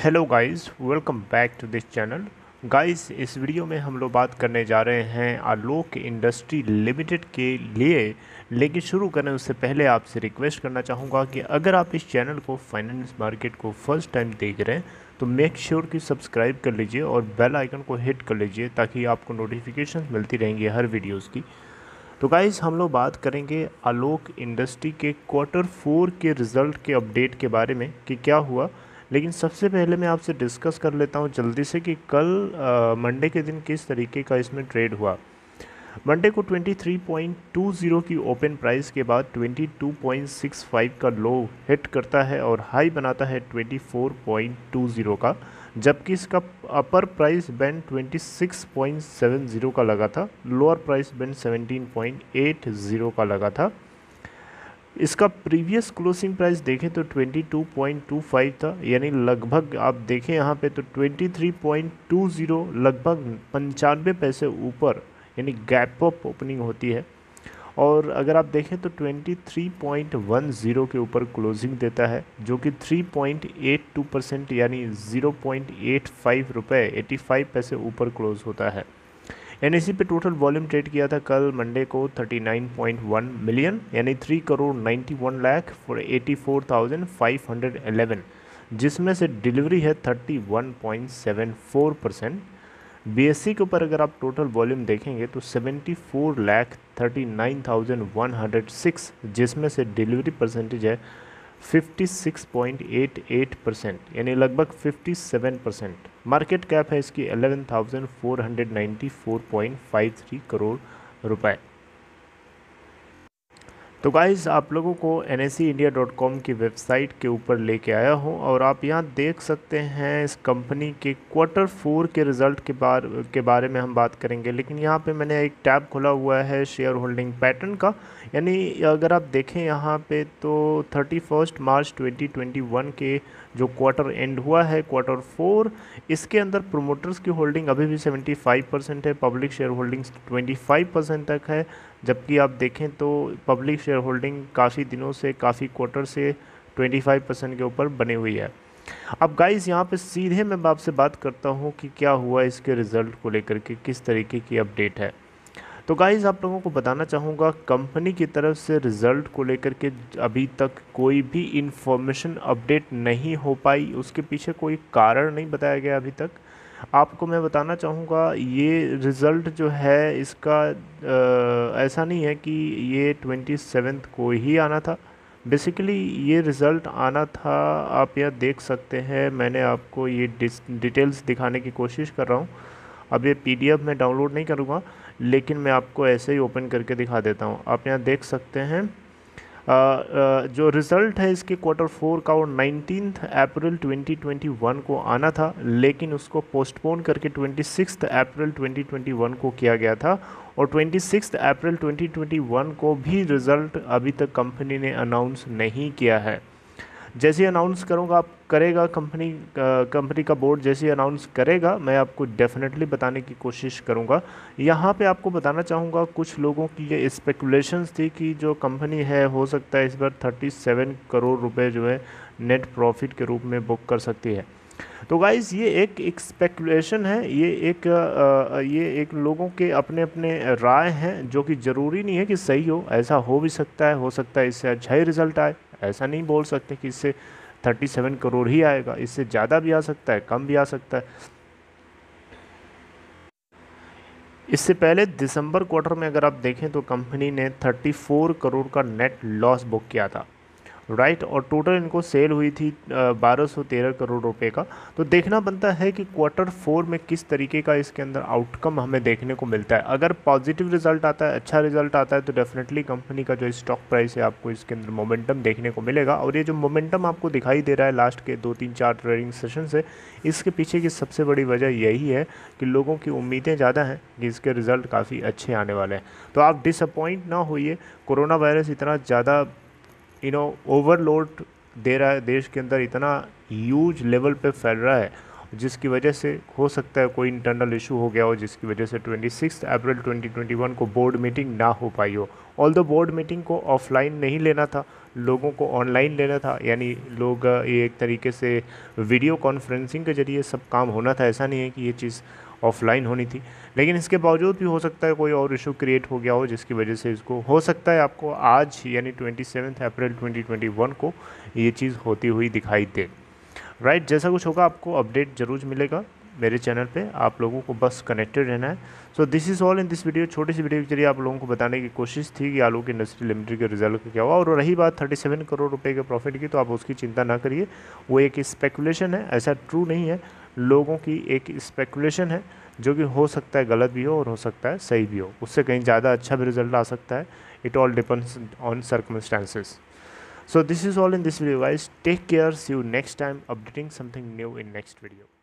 Hello guys welcome back to this channel guys इस video में हम लोग बात करने जा रहे हैं आलोक इंडस्ट्री लिमिटेड के लिए। लेकिन शुरू करने उससे पहले आपसे रिक्वेस्ट करना चाहूँगा कि अगर आप इस चैनल को फाइनेंस मार्केट को फ़र्स्ट टाइम देख रहे हैं तो मेक श्योर sure कि सब्सक्राइब कर लीजिए और बेल आइकन को हिट कर लीजिए ताकि आपको नोटिफिकेशन मिलती रहेंगी हर वीडियोज़ की। तो गाइज़ हम लोग बात करेंगे आलोक इंडस्ट्री के क्वार्टर फोर के रिज़ल्ट के अपडेट के बारे में कि क्या हुआ। लेकिन सबसे पहले मैं आपसे डिस्कस कर लेता हूँ जल्दी से कि कल मंडे के दिन किस तरीके का इसमें ट्रेड हुआ। मंडे को 23.20 की ओपन प्राइस के बाद 22.65 का लो हिट करता है और हाई बनाता है 24.20 का, जबकि इसका अपर प्राइस बैंड 26.70 का लगा था लोअर प्राइस बैंड 17.80 का लगा था। इसका प्रीवियस क्लोजिंग प्राइस देखें तो 22.25 था, यानी लगभग आप देखें यहाँ पे तो 23.20 लगभग पंचानवे पैसे ऊपर, यानी गैप अप ओपनिंग होती है। और अगर आप देखें तो 23.10 के ऊपर क्लोजिंग देता है, जो कि 3.82 परसेंट, यानी 0.85 रुपए 85 पैसे ऊपर क्लोज होता है। एन पे टोटल वॉल्यूम ट्रेड किया था कल मंडे को 39.1 मिलियन यानी 3 करोड़ 91 लाख फॉर 84,511 जिसमें से डिलीवरी है 31.74 परसेंट बीएससी के ऊपर अगर आप टोटल वॉल्यूम देखेंगे तो 74 लाख 39,106 जिसमें से डिलीवरी परसेंटेज है 56.88 परसेंट यानी लगभग 57 परसेंट मार्केट कैप है इसकी 11,494.53 करोड़ रुपए। तो गाइज़ आप लोगों को एन इंडिया डॉट कॉम की वेबसाइट के ऊपर लेके आया हूँ और आप यहाँ देख सकते हैं इस कंपनी के क्वार्टर फोर के रिज़ल्ट के बार के बारे में हम बात करेंगे। लेकिन यहाँ पे मैंने एक टैब खोला हुआ है शेयर होल्डिंग पैटर्न का। यानी अगर आप देखें यहाँ पे तो थर्टी फ़र्स्ट मार्च 2021 के जो क्वार्टर एंड हुआ है क्वार्टर फोर इसके अंदर प्रोमोटर्स की होल्डिंग अभी भी 75 परसेंट है पब्लिक शेयर होल्डिंग 25 परसेंट तक है। जबकि आप देखें तो पब्लिक शेयर होल्डिंग काफ़ी दिनों से, काफ़ी क्वार्टर से 25 परसेंट के ऊपर बनी हुई है। अब गाइस यहाँ पे सीधे मैं आपसे बात करता हूँ कि क्या हुआ इसके रिज़ल्ट को लेकर के, किस तरीके की अपडेट है। तो गाइज़ आप लोगों को बताना चाहूँगा कंपनी की तरफ़ से रिज़ल्ट को लेकर के अभी तक कोई भी इन्फॉर्मेशन अपडेट नहीं हो पाई उसके पीछे कोई कारण नहीं बताया गया अभी तक। आपको मैं बताना चाहूँगा ये रिज़ल्ट जो है इसका आ, ऐसा नहीं है कि ये ट्वेंटी सेवेंथ को ही आना था। बेसिकली ये रिज़ल्ट आना था आप यह देख सकते हैं मैंने आपको ये डिटेल्स दिखाने की कोशिश कर रहा हूँ। अब ये पीडीएफ में डाउनलोड नहीं करूँगा लेकिन मैं आपको ऐसे ही ओपन करके दिखा देता हूँ। आप यहाँ देख सकते हैं आ, आ, जो रिज़ल्ट है इसके क्वार्टर फोर का वो नाइनटीन अप्रैल 2021 को आना था लेकिन उसको पोस्टपोन करके ट्वेंटी अप्रैल 2021 को किया गया था और ट्वेंटी अप्रैल 2021 को भी रिज़ल्ट अभी तक कंपनी ने अनाउंस नहीं किया है। जैसे अनाउंस करूँगा आप करेगा कंपनी कंपनी का बोर्ड जैसे अनाउंस करेगा मैं आपको डेफिनेटली बताने की कोशिश करूँगा। यहाँ पे आपको बताना चाहूँगा कुछ लोगों की ये स्पेकुलेशंस थी कि जो कंपनी है हो सकता है इस बार 37 करोड़ रुपए जो है नेट प्रॉफिट के रूप में बुक कर सकती है। तो गाइज़ ये एक एक स्पेकुलेशन है ये एक आ, ये एक लोगों के अपने अपने राय हैं जो कि ज़रूरी नहीं है कि सही हो ऐसा हो भी सकता है हो सकता है इससे अच्छा ही रिज़ल्ट आए। ऐसा नहीं बोल सकते कि इससे थर्टी सेवन करोड़ ही आएगा, इससे ज़्यादा भी आ सकता है, कम भी आ सकता है। इससे पहले दिसंबर क्वार्टर में अगर आप देखें तो कंपनी ने 34 करोड़ का नेट लॉस बुक किया था। राइट? और टोटल इनको सेल हुई थी बारह सौ तेरह करोड़ रुपए का। तो देखना बनता है कि क्वार्टर फोर में किस तरीके का इसके अंदर आउटकम हमें देखने को मिलता है। अगर पॉजिटिव रिज़ल्ट आता है अच्छा रिज़ल्ट आता है तो डेफिनेटली कंपनी का जो स्टॉक प्राइस है, आपको इसके अंदर मोमेंटम देखने को मिलेगा। और ये जो मोमेंटम आपको दिखाई दे रहा है लास्ट के दो तीन चार ट्रेडिंग सेशन से, इसके पीछे की सबसे बड़ी वजह यही है कि लोगों की उम्मीदें ज़्यादा हैं कि इसके रिज़ल्ट काफ़ी अच्छे आने वाले हैं। तो आप डिसअपॉइंट ना होइए, कोरोना वायरस इतना ज़्यादा यू नो ओवरलोड दे रहा है, देश के अंदर इतना ह्यूज लेवल पे फैल रहा है, जिसकी वजह से हो सकता है कोई इंटरनल इशू हो गया हो, जिसकी वजह से 26 अप्रैल 2021 को बोर्ड मीटिंग ना हो पाई हो। ऑल द बोर्ड मीटिंग को ऑफलाइन नहीं लेना था, लोगों को ऑनलाइन लेना था, यानी लोग ये एक तरीके से वीडियो कॉन्फ्रेंसिंग के ज़रिए सब काम होना था, ऐसा नहीं है कि ये चीज़ ऑफलाइन होनी थी। लेकिन इसके बावजूद भी हो सकता है कोई और इशू क्रिएट हो गया हो जिसकी वजह से इसको हो सकता है आपको आज यानी ट्वेंटी अप्रैल 2021 को ये चीज़ होती हुई दिखाई दे। राइट right, जैसा कुछ होगा आपको अपडेट ज़रूर मिलेगा मेरे चैनल पे। आप लोगों को बस कनेक्टेड रहना है। So this is all in this video छोटी सी वीडियो के ज़रिए आप लोगों को बताने की कोशिश थी कि आलोक इंडस्ट्री लिमिटेड के रिज़ल्ट क्या हुआ। और रही बात 37 करोड़ रुपए के प्रॉफिट की तो आप उसकी चिंता ना करिए। वो एक स्पेकुलेशन है ऐसा ट्रू नहीं है। लोगों की एक स्पेकुलेशन है, जो कि हो सकता है गलत भी हो और हो सकता है सही भी हो। उससे कहीं ज़्यादा अच्छा भी रिज़ल्ट आ सकता है। It all depends on circumstances so this is all in this video wise take care see you next time updating something new in next video